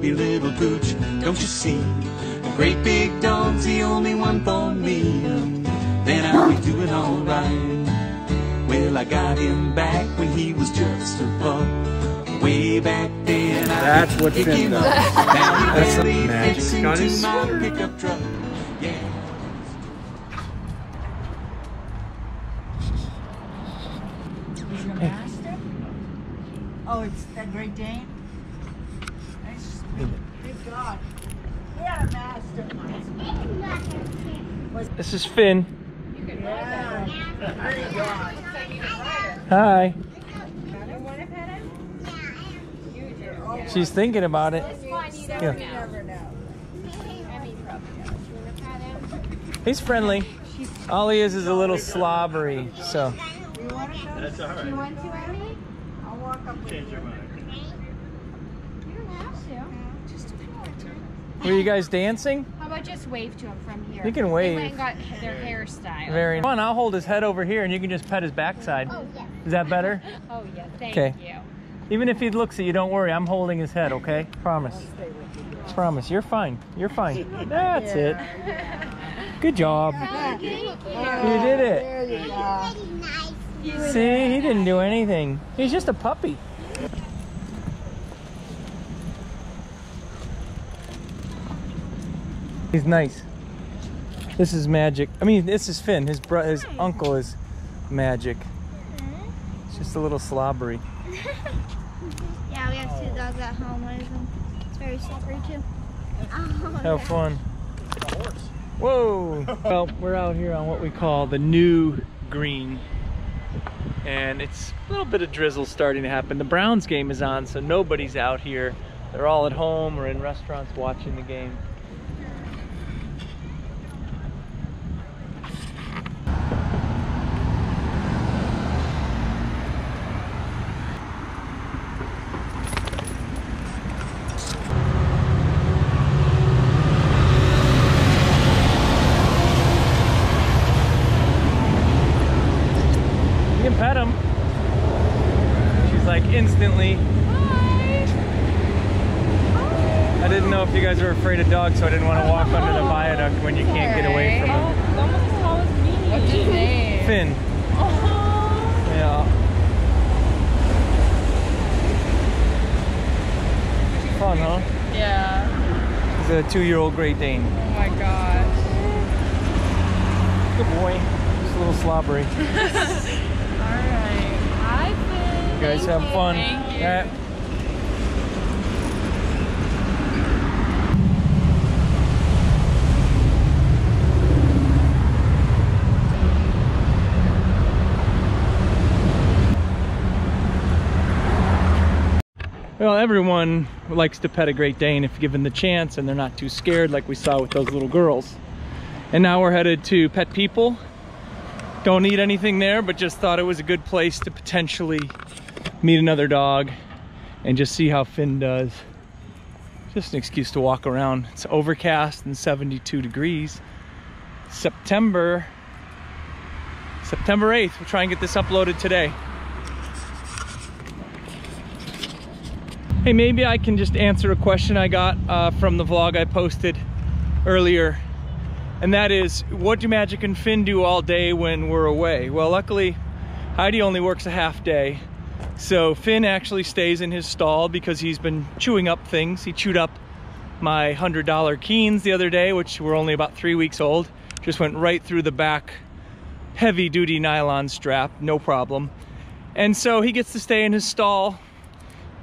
pretty little pooch. Don't you see? A great big dog's the only one for me. Then I'll be doing alright. Well, I got him back when he was just a pup. Way back then, That's could what kick Finn him does. up. Now he That's the barely magic. fits Got into his my pickup truck. Yeah. Is your master? Oh, it's that Great Dane? Nice. Good God. He had a master. This is Finn. Yeah. Hi. She's thinking about it. Yeah. He's friendly. All he is is a little slobbery. So You want to come? that's all right. You want to, Emmy? I'll walk up with you. You don't have to. Just if you want to. Were you guys dancing? How about just wave to him from here? You can They wave. went and got their hairstyle. Very. Come on, I'll hold his head over here, and you can just pet his backside. Oh, yes. Is that better? Oh, yeah. Thank Okay. you. Even if he looks at you, don't worry. I'm holding his head. Okay? Promise. Promise. You're fine. You're fine. That's it. Good job. Thank you. You did it. Oh, there you go. See, he didn't do anything. He's just a puppy. He's nice. This is magic. I mean, this is Finn. His bro- his uncle is magic. It's just a little slobbery. Yeah, we have two dogs at home. One of them is very slippery too. Oh, Have fun. Whoa! well, we're out here on what we call the new green. And it's a little bit of drizzle starting to happen. The Browns game is on, so nobody's out here. They're all at home or in restaurants watching the game. You can pet him. She's like instantly. Hi I didn't know if you guys were afraid of dogs, so I didn't want to walk under the viaduct when you can't get away from them. Oh, almost as tall as me. What's his name? Finn. Oh. Yeah. Fun, huh? Yeah. He's a two-year-old Great Dane. Oh my gosh. Good boy. Just a little slobbery. Guys have fun. Thank. Well, everyone likes to pet a Great Dane if given the chance and they're not too scared like we saw with those little girls. And now we're headed to Pet People. Don't need anything there, but just thought it was a good place to potentially meet another dog and just see how Finn does. Just an excuse to walk around. It's overcast and 72 degrees. September, September 8th. We'll try and get this uploaded today. Hey, maybe I can just answer a question I got uh, from the vlog I posted earlier. And that is, what do Magic and Finn do all day when we're away? Well, luckily, Heidi only works a half day. So Finn actually stays in his stall because he's been chewing up things. He chewed up my $100 Keens the other day, which were only about three weeks old. Just went right through the back heavy duty nylon strap, no problem. And so he gets to stay in his stall.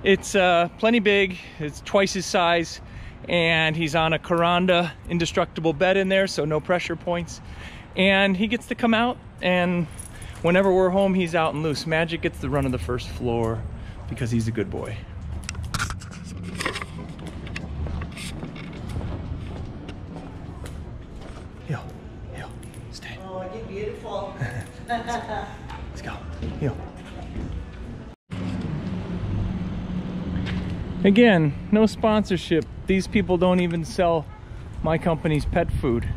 It's uh, plenty big, it's twice his size, and he's on a Kuranda indestructible bed in there, so no pressure points. And he gets to come out, and whenever we're home, he's out and loose. Magic gets the run of the first floor because he's a good boy. Heel, heel, stay. Oh, you're beautiful. Let's go. Heel. Again, no sponsorship. These people don't even sell my company's pet food.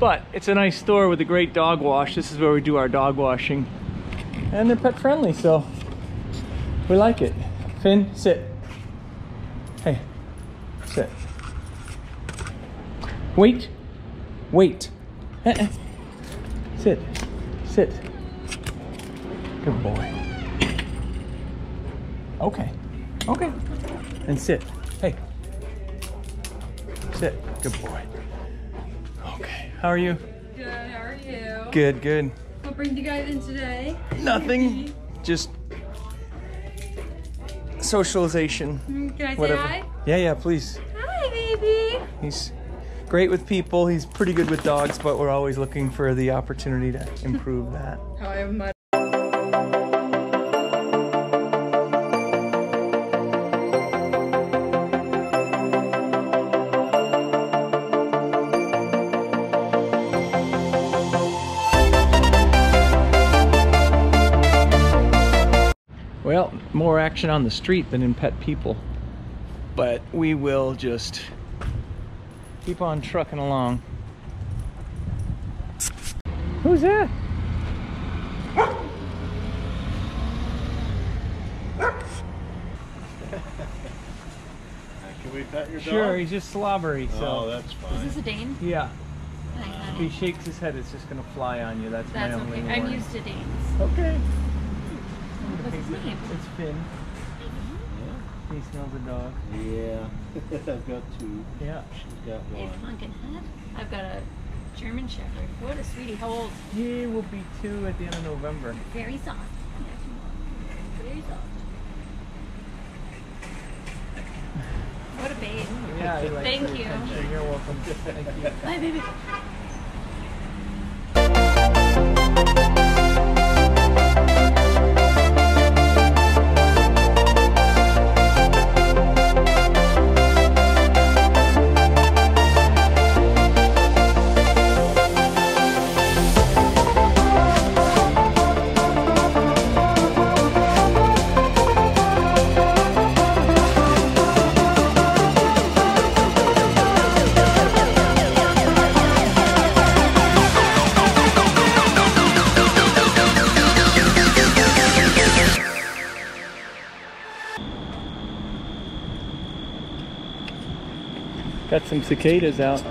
But it's a nice store with a great dog wash. This is where we do our dog washing. And they're pet friendly, so we like it. Finn, sit. Hey. Sit. Wait. Wait. Uh-uh. Sit. Sit. Good boy. Okay. Okay. And sit. Hey. Sit. Good boy. How are you? Good, how are you? Good, good. What brings you guys in today? Nothing. Just socialization. Mm, Can I say Whatever. hi? Yeah, yeah, please. Hi, baby. He's great with people. He's pretty good with dogs, but we're always looking for the opportunity to improve that. How I? Well, more action on the street than in pet people. But we will just keep on trucking along. Who's that? Can we pet your Sure, dog? he's just slobbery, Oh, so that's Is this a Dane? yeah. Hi, If he shakes his head, it's just gonna fly on you. That's, That's my only okay. I'm used to Danes. Okay. What's his name? It's Finn. Yeah. He smells a dog. Yeah, I've got two. Yeah. She's got Hey, one. Pumpkinhead. I've got a German Shepherd. What a sweetie. How old? He will be two at the end of November. Very soft. Very soft. What a babe. Yeah, he likes Thank you. attention. You're welcome. Thank you. Bye, baby. Got some cicadas out.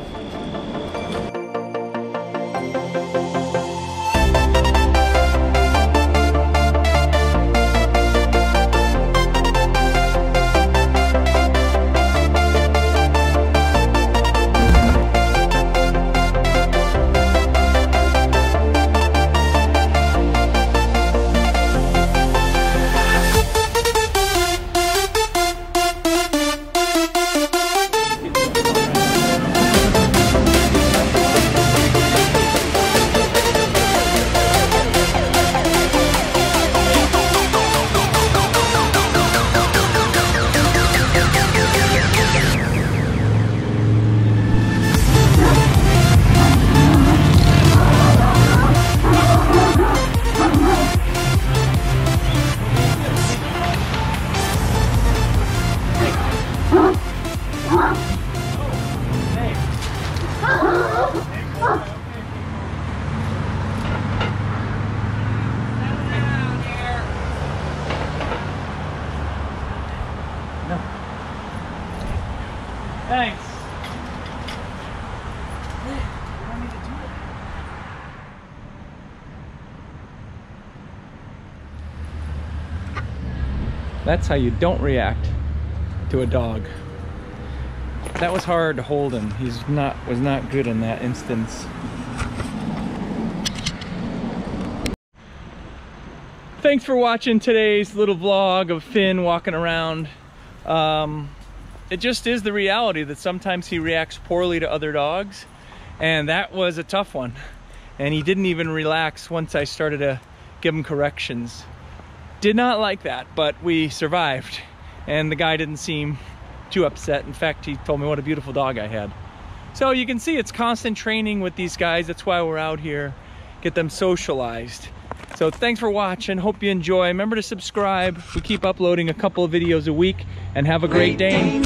Thanks. That's how you don't react to a dog. That was hard to hold him. He's not was not good in that instance. Thanks for watching today's little vlog of Finn walking around. Um, it just is the reality that sometimes he reacts poorly to other dogs and that was a tough one. And he didn't even relax once I started to give him corrections. Did not like that but we survived. And the guy didn't seem too upset. In fact he told me what a beautiful dog I had. So you can see it's constant training with these guys. That's why we're out here. Get them socialized so thanks for watching. Hope you enjoy. Remember to subscribe. We keep uploading a couple of videos a week. And have a great day